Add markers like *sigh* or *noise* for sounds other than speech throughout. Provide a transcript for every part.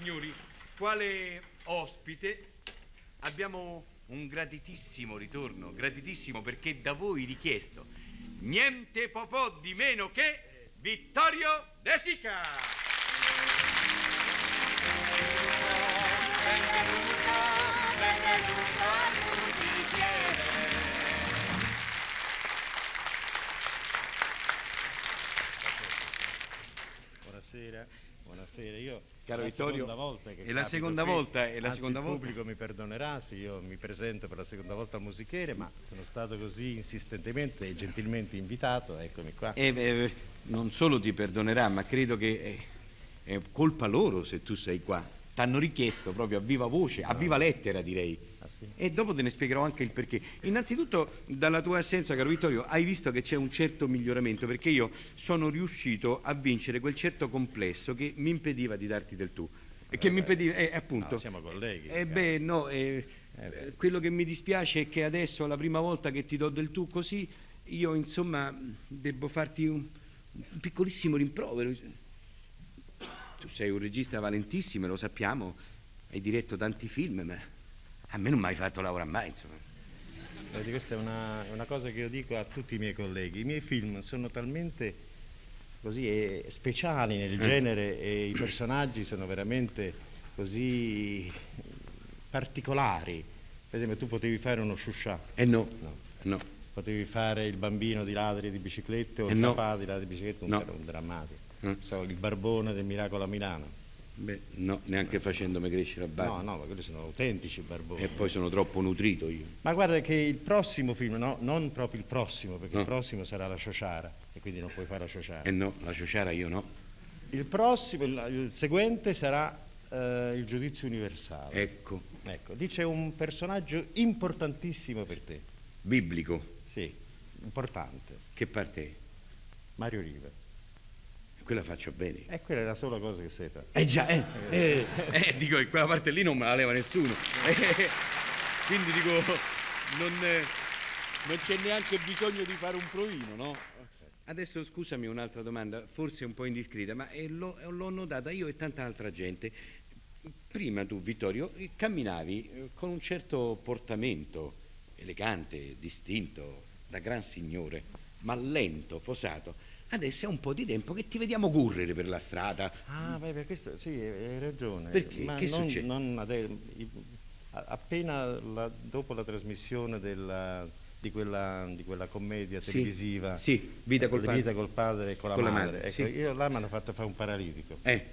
signori, quale ospite abbiamo un gratitissimo ritorno, gratitissimo perché da voi richiesto. Niente po' di meno che Vittorio De Sica. Benvenuto, benvenuto buonasera. Io Caro è la Vittorio, seconda volta che è la seconda qui. volta, è la Anzi, seconda il volta. pubblico mi perdonerà se io mi presento per la seconda volta al musichiere, ma sono stato così insistentemente e gentilmente invitato, eccomi qua. E eh, non solo ti perdonerà, ma credo che è, è colpa loro se tu sei qua. T'hanno richiesto proprio a viva voce, a viva lettera direi. Ah, sì? E dopo te ne spiegherò anche il perché. Innanzitutto, dalla tua assenza, caro Vittorio, hai visto che c'è un certo miglioramento, perché io sono riuscito a vincere quel certo complesso che mi impediva di darti del tu. E che mi impediva, eh, appunto. No, siamo colleghi. Eh beh, no, eh, eh, quello che mi dispiace è che adesso, la prima volta che ti do del tu così, io insomma devo farti un, un piccolissimo rimprovero. Tu sei un regista valentissimo, lo sappiamo, hai diretto tanti film, ma a me non mi hai fatto lavorare mai, insomma. Vedi, questa è una, una cosa che io dico a tutti i miei colleghi. I miei film sono talmente così eh, speciali nel genere e i personaggi sono veramente così particolari. Per esempio, tu potevi fare uno shusha, Eh no, No. no, potevi fare il bambino di ladri di biciclette o Eh il no. papà di ladri di biciclette, un, No. un drammatico. So, il barbone del miracolo a Milano. beh, no, neanche facendomi crescere a barba. No, no, ma quelli sono autentici barboni. E poi sono troppo nutrito io. Ma guarda che il prossimo film, no, non proprio il prossimo, perché No. il prossimo sarà la Ciociara e quindi non puoi fare la Ciociara. Eh no, la ciociara io no. Il prossimo, il, il seguente sarà eh, il giudizio universale. Ecco, Ecco, lì c'è un personaggio importantissimo per te. biblico. Sì, importante. Che parte è? Mario Riva. Quella faccio bene. E quella è la sola cosa che sai fare. Eh già, eh, eh, eh, dico che quella parte lì non me la leva nessuno. Eh, quindi dico, non, eh, non c'è neanche bisogno di fare un provino, no? Adesso scusami un'altra domanda, forse un po' indiscreta, ma eh, l'ho, eh, l'ho notata io e tanta altra gente. Prima tu, Vittorio, eh, camminavi eh, con un certo portamento elegante, distinto, da gran signore, ma lento, posato. Adesso è un po' di tempo che ti vediamo correre per la strada, Ah, beh, per questo sì, hai ragione. Perché? Ma Che non- succede? non ade- i- a- appena la- dopo la trasmissione della- di, quella, di quella commedia Sì, televisiva, sì, Vita col eh, padre. Vita col padre e con la Con la madre, madre, ecco, sì. io là mi hanno fatto fare un paralitico. Eh,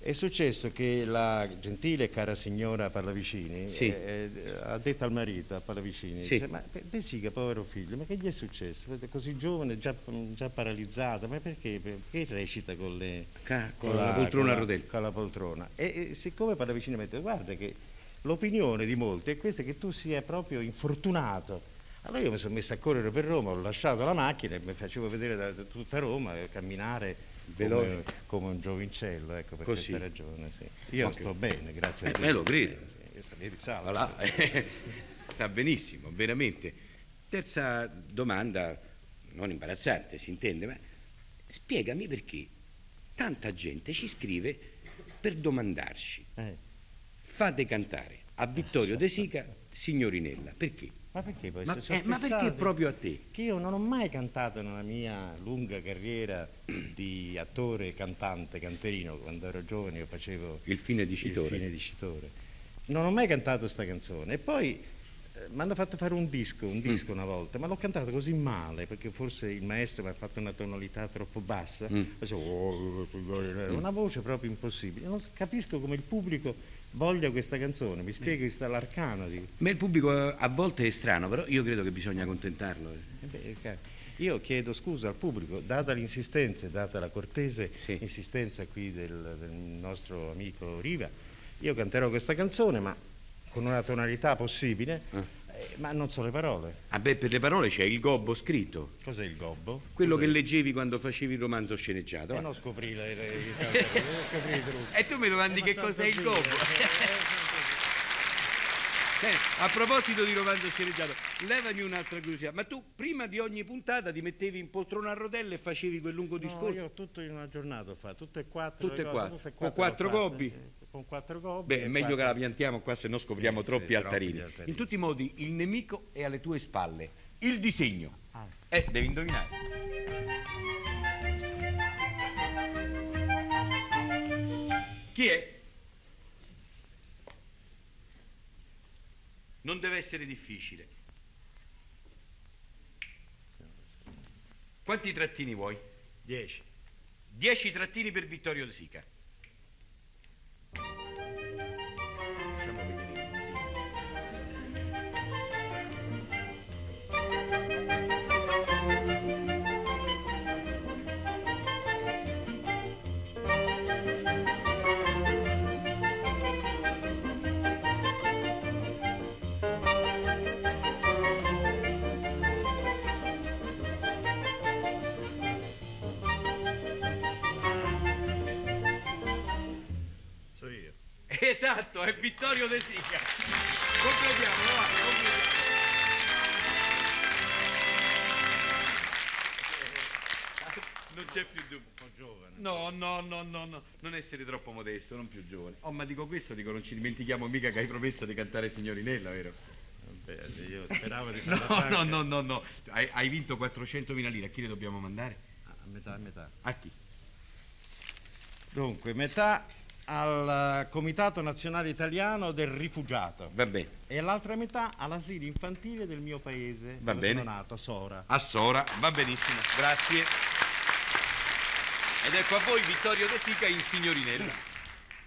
È successo che la gentile e cara signora Pallavicini Sì. eh, eh, ha detto al marito a Pallavicini, Sì. dice, ma De povero figlio, ma che gli è successo? Così giovane, già, già paralizzata, ma perché, perché recita con, le, Ca- con la poltrona a con la-. Con la poltrona. E, e siccome Pallavicini mi ha detto, guarda che l'opinione di molti è questa che tu sia proprio infortunato. Allora io mi sono messo a correre per Roma, ho lasciato la macchina e mi facevo vedere da, da tutta Roma e camminare come, come un giovincello, ecco per Così. questa ragione. Sì. Io Ok. sto bene, grazie a Eh, Dio. eh, lo credo. Sì, di salvo. voilà. *laughs* sta benissimo, veramente. Terza domanda, non imbarazzante, si intende, ma spiegami perché tanta gente ci scrive per domandarci. Eh, Fate cantare a Vittorio De Sica Signorinella. Perché? Ma perché poi Ma, eh, ma perché proprio a te? Che io non ho mai cantato nella mia lunga carriera di attore, cantante, canterino. Quando ero giovane io facevo Il fine il dicitore. fine dicitore. Non ho mai cantato sta canzone. E poi mi hanno fatto fare un disco, un disco una volta, ma l'ho cantato così male perché forse il maestro mi ha fatto una tonalità troppo bassa. Mm. Facevo, "Oh, signorina", Una voce proprio impossibile. Non capisco come il pubblico voglia questa canzone. Mi spieghi sta l'arcano di, Ma il pubblico eh, a volte è strano, però io credo che bisogna contentarlo. eh. Eh beh, ca- Io chiedo scusa al pubblico, data l'insistenza e data la cortese Sì. insistenza qui del, del nostro amico Riva, io canterò questa canzone, ma con una tonalità possibile, eh, ma non so le parole. Ah beh, per le parole c'è il gobbo scritto, Cos'è il gobbo? quello Cos'è? che leggevi quando facevi il romanzo sceneggiato. E va. non scoprì le, le, le- scoprì i trucchi. E tu mi domandi Eh, che ma cos'è il gobbo? Dio, eh, Bene, a proposito di romanzo sceneggiato, levami un'altra curiosità. Ma tu prima di ogni puntata ti mettevi in poltrona a rotelle e facevi quel lungo No, discorso? io tutto in una giornata ho fatto, tutte e quattro. Tutte e quattro. Con quattro quattro Con quattro gobbi. Beh, è meglio che quattro- la piantiamo qua, se no scopriamo Sì, troppi sì, altarini. troppi altarini. In tutti i modi, il nemico è alle tue spalle. Il disegno. Ah. Eh, devi indovinare. Chi è? Non deve essere difficile. Quanti trattini vuoi? Dieci. Dieci trattini per Vittorio De Sica. Esatto, è Vittorio De Sica. Completiamo, va, completiamo. Non c'è più dubbio. Un po' giovane. No, no, no, no, no, non essere troppo modesto, non più giovane. Oh, ma dico questo, dico, non ci dimentichiamo mica che hai promesso di cantare Signorinella, vero? Vabbè, io speravo di *laughs* No, farla franca. no, no, no, no. Hai, hai vinto 400.000 lire, a chi le dobbiamo mandare? A metà, a metà. A chi? Dunque, metà al eh, Comitato Nazionale Italiano del Rifugiato Va bene. e l'altra metà all'asilo infantile del mio paese, Va dove bene. sono nato, Sora. A Sora, va benissimo, grazie. Ed ecco a voi Vittorio De Sica in Signorinella.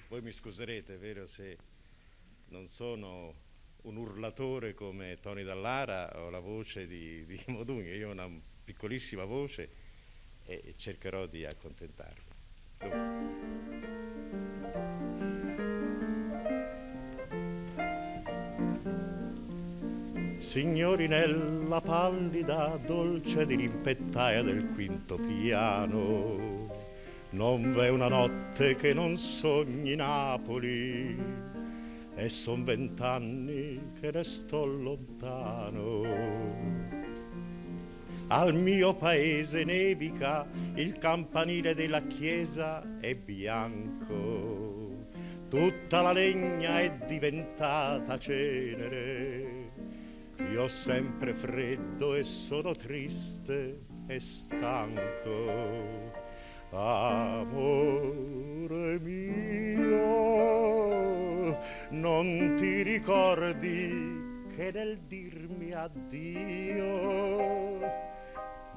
Voi mi scuserete, vero, se non sono un urlatore come Tony Dallara o la voce di, di *laughs* Modugno, io ho una piccolissima voce e cercherò di accontentarvi. Dunque. Signorinella pallida, dolce di rimpettaia del quinto piano, non v'è una notte che non sogni Napoli, e son vent'anni che ne sto lontano. Al mio paese nevica, il campanile della chiesa è bianco, tutta la legna è diventata cenere. Io ho sempre freddo e sono triste e stanco. Amore mio, non ti ricordi che nel dirmi addio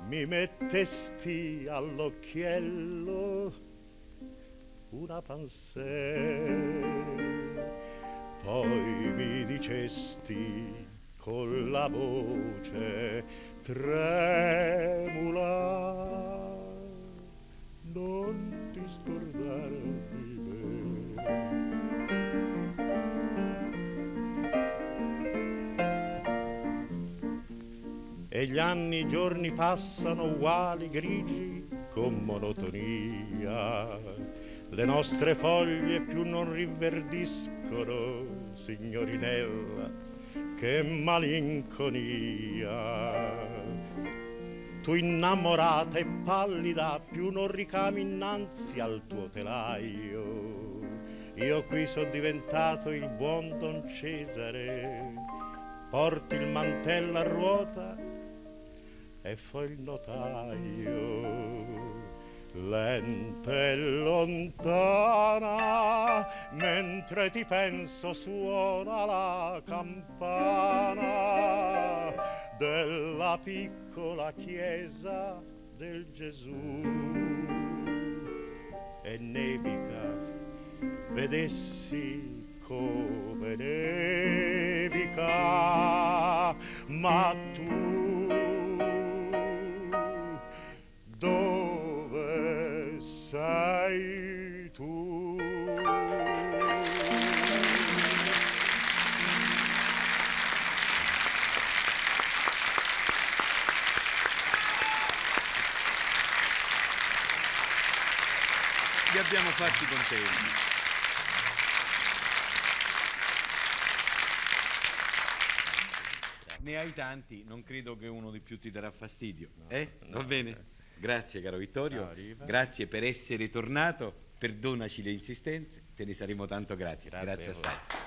mi mettesti all'occhiello una pansè, poi mi dicesti con la voce tremula, non ti scordare di me. E gli anni, i giorni passano uguali, grigi, con monotonia. Le nostre foglie più non rinverdiscono, signorinella, che malinconia. Tu innamorata e pallida, più non ricami innanzi al tuo telaio. Io qui sono diventato il buon Don Cesare, porti il mantello a ruota e fai il notaio. Lenta e lontana, mentre ti penso suona la campana della piccola chiesa del Gesù. E nevica, vedessi come nevica, ma tu dove sei abbiamo fatti contenti. Ne hai tanti, non credo che uno di più ti darà fastidio. eh? Va bene? Grazie caro Vittorio, Ciao, grazie per essere tornato perdonaci le insistenze, te ne saremo tanto grati. Grazie Grazie, assai.